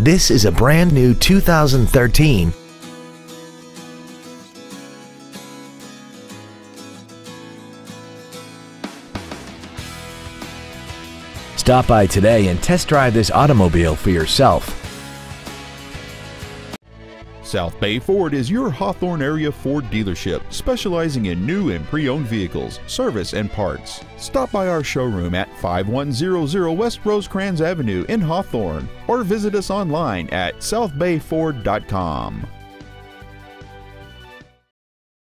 This is a brand new 2013 Stop by today and test drive this automobile for yourself. South Bay Ford is your Hawthorne area Ford dealership, specializing in new and pre-owned vehicles, service, and parts. Stop by our showroom at 5100 West Rosecrans Avenue in Hawthorne or visit us online at southbayford.com.